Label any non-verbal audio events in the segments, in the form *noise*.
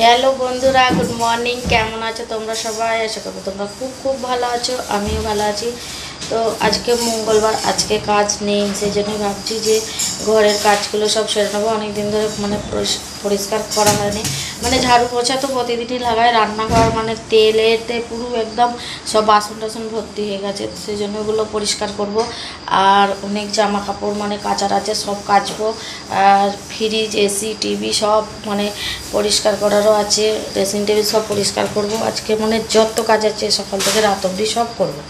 Hello বন্ধুরা good morning কেমন আছো তোমরা সবাই? আশা করব তোমরা খুব খুব ভালো আছো, আমিও ভালো আছি। তো আজকে মঙ্গলবার, আজকে কাজ নেই সেই জন্য ভাবছি যে ঘরের কাজগুলো সব সেরে নেব। অনেকদিন ধরে মানে পরিষ- পরিষ্কার করা হয়নি। মানে ঝাড়ু পোছা তো প্রতিদিনই লাগাই, রান্নাঘর মানে তেলেতে পুরো একদম সব বাসন টাসন ভর্তি হয়ে গেছে সেই জন্য ওগুলো পরিষ্কার করব। আর অনেক জামা কাপড় মানে কাচার আছে সব কাচবো। আর ফ্রিজ, এসি, টিভি সব মানে পরিষ্কার করারও আছে, ড্রেসিং টেবিল সব পরিষ্কার করব। আজকে মানে যত কাজ আছে সকাল থেকে রাত অবধি সব করব।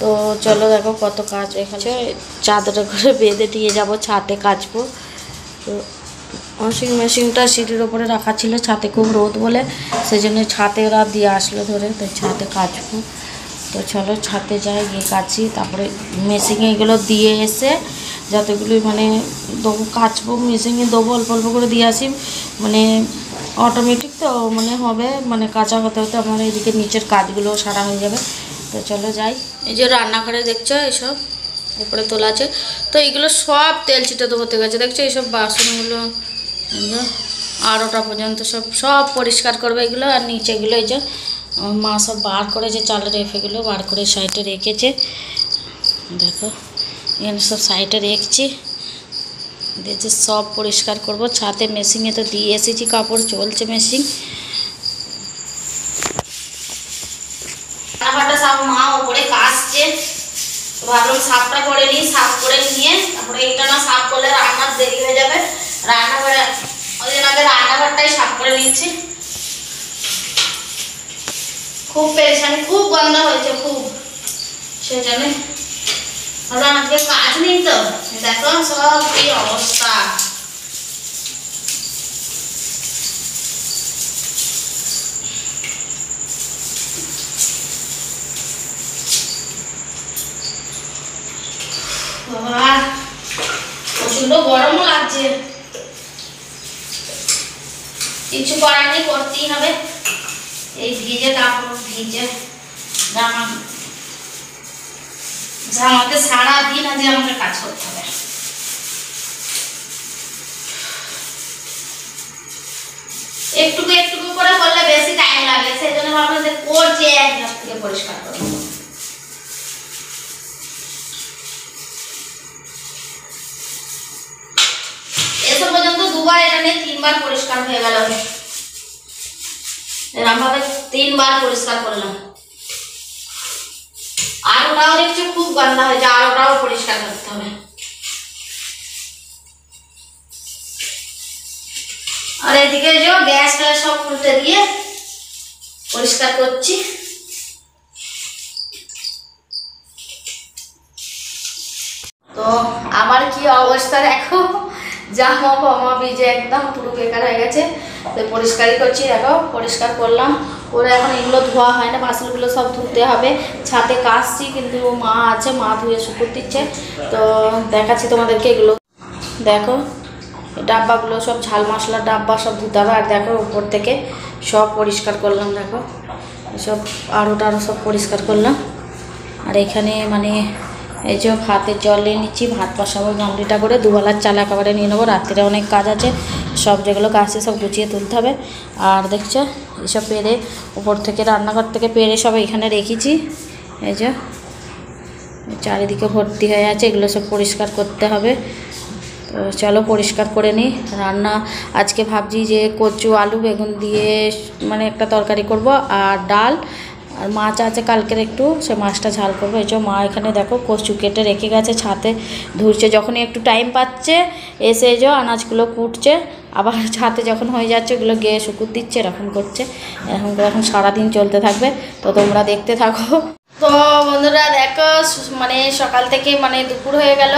তো চলো দেখো কত কাজ এখানে চাদরে করে বেঁধে দিয়ে যাব, ছাদে কাচবো। তো ওয়াশিং মেশিনটা সিঁড়ির ওপরে রাখা ছিল, ছাদে খুব রোদ বলে সেই জন্য ছাদে ওরা দিয়ে আসলো ধরে, তো ছাদে কাচবো। তো চলো ছাদে যাই, গিয়ে কাচি, তারপরে মেশিনে এগুলো দিয়ে এসে যতগুলি মানে দেবো, কাচবো মেশিনে দেবো, অল্প অল্প করে দিয়ে আসি। মানে অটোমেটিক তো মানে হবে মানে কাঁচা হতে হতে আমার এদিকে নিচের কাজগুলো সারা হয়ে যাবে। তো চলো যাই। এই যে রান্নাঘরে দেখছ এসব? উপরে তোলা আছে। তো এগুলো সব তেল ছিটাতে হতে গেছে দেখছ এইসব বাসনগুলো? আরোটা পর্যন্ত সব সব পরিষ্কার করবে এগুলো। আর নিচেগুলো এই যে মা সব বার করে যে চালের রেফেগুলো বার করে সাইডে রেখেছে। দেখো, এখানে সব সাইডে রেখেছি। দেখছি সব পরিষ্কার করব। ছাতে মেশিনে তো দিয়ে এসেছি, কাপড় চলছে মেশিন রান্নাঘরটা সব মা ওপরে কাচছে তো ভাবলাম সাফটা করে নিই সাফ করে নিয়ে তারপরে এইটা না সাফ করলে রান্নার দেরি হয়ে যাবে। রান্নাঘরে, ওই জন্য আগে রান্নাঘরটাই সাফ করে নিচ্ছি। খুব পেরেশানি, খুব গন্ধ হয়েছে, খুব। সেই জন্য আজকে কাজ নেই তো দেখো সব কি অবস্থা বাবা প্রচণ্ড গরমও লাগছে। কিছু করার নেই, করতেই হবে। এই ভিজে কাপড় ভিজে জামা। জামাতে সারা দিন আজকে আমাকে কাজ করতে হবে। একটুকু একটুকু করে করলে বেশি টাইম লাগে, সেই জন্য ভাবলাম যে করছে এক থেকে পরিষ্কার করব এসব পর্যন্ত নিয়ে তিনবার পরিষ্কার হয়ে গেল। এরকম ভাবে তিনবার পরিষ্কার করলাম। আর ওটাও দেখছি খুব গন্ধা হয়েছে ওটাও পরিষ্কার করতে হবে। আর এদিকে যে গ্যাস ট্যাস সব উল্টে দিয়ে পরিষ্কার করছি। তো আমার কি অবস্থা দেখো? জামা ফামা ভিজে একদম পুরো বেকার হয়ে গেছে। তো পরিষ্কারই করছি, দেখো, পরিষ্কার করলাম। করে এখন এগুলো ধোয়া হয় না, বাসনগুলো সব ধুতে হবে। ছাতে কাচছি কিন্তু মা আছে, মা ধুয়ে শুকুর দিচ্ছে। তো দেখাচ্ছি তোমাদেরকে এগুলো। দেখো ডাব্বাগুলো সব ঝাল মশলার ডাব্বা, সব ধুতে হবে। আর দেখো, উপর থেকে সব পরিষ্কার করলাম, দেখো। সব আরও টারো সব পরিষ্কার করলাম। আর এখানে মানে এই যে ভাতের জল নিয়ে নিচ্ছি, ভাত বসাবো গামলিটা করে দুবেলার চাল একেবারে নিয়ে নেব। রাত্রিরে অনেক কাজ আছে, সব যেগুলো কাছে সব গুছিয়ে তুলতে হবে। আর দেখছ, এসব পেরে উপর থেকে, রান্নাঘর থেকে পেরে সব এখানে রেখেছি। এই যে, চারিদিকে ভর্তি হয়ে আছে, এগুলো সব পরিষ্কার করতে হবে। তো চলো পরিষ্কার করে নিই। রান্না, আজকে ভাবছি যে কচু, আলু, বেগুন দিয়ে মানে একটা তরকারি করব, আর ডাল আর মাছ আছে কালকের একটু সে মাছটা ঝাল করব। এই যে মা এখানে দেখো কচু কেটে রেখে গেছে, ছাতে ধুরছে। যখনই একটু টাইম পাচ্ছে, এসে যে আনাজগুলো কুটছে, আবার *laughs* ছাতে যখন হয়ে যাচ্ছে, ওগুলো গিয়ে শুকুর দিচ্ছে, এরকম করছে। এরকম করে এখন সারাদিন চলতে থাকবে। তো তোমরা দেখতে থাকো। তো বন্ধুরা দেখো মানে সকাল থেকে মানে দুপুর হয়ে গেল।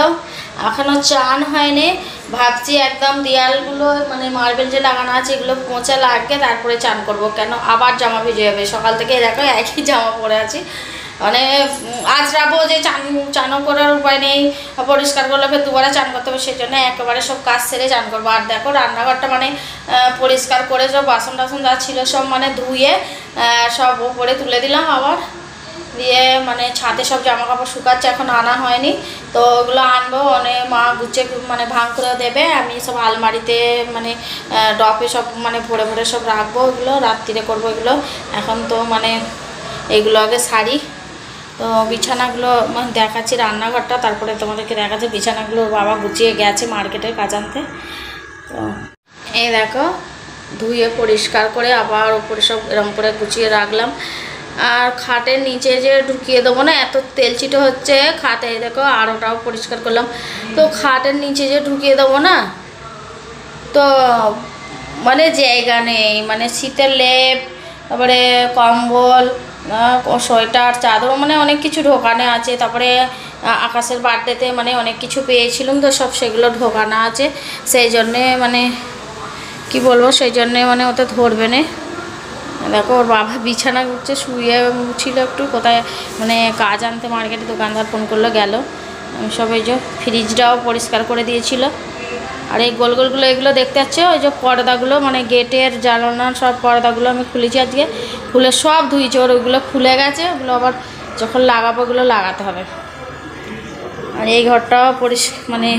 এখনও চান হয়নি। ভাবছি একদম দেয়ালগুলো মানে মার্বেল যে লাগানো আছে এগুলো পচা লাগবে তারপরে চান করব। কেন? আবার জামা ভিজে যাবে। সকাল থেকে দেখো একই জামা পরে আছি। মানে উম, আজরাবো যে চান চানও করার উপায় নেই। পরিষ্কার করলে ফের দুবারে চান করতে হবে সেই জন্য একেবারে সব কাজ সেরে চান করব। আর দেখো রান্নাঘরটা মানে পরিষ্কার করে সব বাসন টাসন যা ছিল সব মানে ধুয়ে সব উপরে তুলে দিলাম আবার। দিয়ে মানে ছাদে সব জামা কাপড় শুকাচ্ছে, এখন আনা হয়নি। তো ওগুলো আনব অনেক মা গুছিয়ে মানে ভাঙ করে দেবে, আমি সব আলমারিতে মানে ডপে সব মানে ভরে ভরে সব রাখব ওগুলো রাত্রিরে করব এগুলো। এখন তো মানে এগুলো আগে শাড়ি তো বিছানাগুলো মানে দেখাচ্ছি রান্নাঘরটা, তারপরে তোমাদেরকে দেখাচ্ছি বিছানাগুলো বাবা গুছিয়ে গেছে মার্কেটে কাজ আনতে। তো এই দেখো, ধুয়ে পরিষ্কার করে আবার ওপরে সব এরম করে গুছিয়ে রাখলাম। আর খাটের নিচে যে ঢুকিয়ে দেবো না, এত তেলচিটো হচ্ছে খাটে দেখো আর ওটাও পরিষ্কার করলাম। তো খাটের নিচে যে ঢুকিয়ে দেবো না, তো মানে জায়গা নেই মানে শীতের লেপ, তারপরে কম্বল সোয়েটার চাদর মানে অনেক কিছু ঢোকানো আছে, তারপরে আকাশের বার্থডেতে মানে অনেক কিছু পেয়েছিলাম তো সব সেগুলো ঢোকানো আছে, সেই জন্যে মানে কি বলব, সেই জন্যে মানে ওতে ধরবে না। দেখো, ওর বাবা বিছানা উঠছে, শুয়ে ছিল একটু, কোথায় মানে কাজ আনতে মার্কেটে দোকানদার ফোন করল, গেল। সব এই যে ফ্রিজটাও পরিষ্কার করে দিয়েছিল। আর এই গোল গোলগুলো এগুলো দেখতে পাচ্ছ? ওই যে পর্দাগুলো মানে গেটের জানালার সব পর্দাগুলো আমি খুলেছি আজকে। খুলে সব ধুইছি, ওর ওইগুলো খুলে গেছে, ওগুলো আবার যখন লাগাবো, ওগুলো লাগাতে হবে। আর এই ঘরটাও পরিষ মানে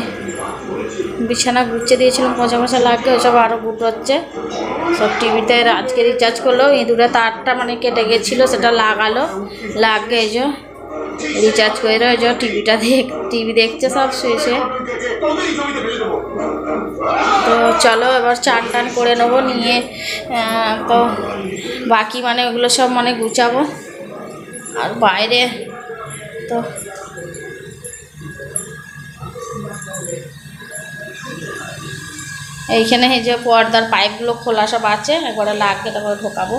বিছানা গুছিয়ে দিয়েছিলাম পচা পচা লাগবে ওসব আরও গুট হচ্ছে। সব টিভিতে আজকে রিচার্জ করল, ইঁদুরে তারটা মানে কেটে গেছিল, সেটা লাগালো। লাগে এই যে রিচার্জ করে ওই যে টিভিটা দেখ টিভি দেখছে সব শুয়ে তো চলো এবার চান টান করে নেব, নিয়ে তো বাকি মানে ওগুলো সব মানে গুছাবো। আর বাইরে, তো এইখানে এই যে পর্দার পাইপগুলো খোলা সব আছে, একবারে লাগবে, তারপরে ঢোকাবো।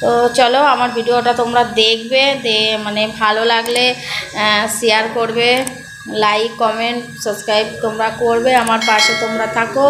তো চলো, আমার ভিডিওটা তোমরা দেখবে, দে মানে ভালো লাগলে শেয়ার করবে লাইক কমেন্ট সাবস্ক্রাইব তোমরা করবে, আমার পাশে তোমরা থাকো।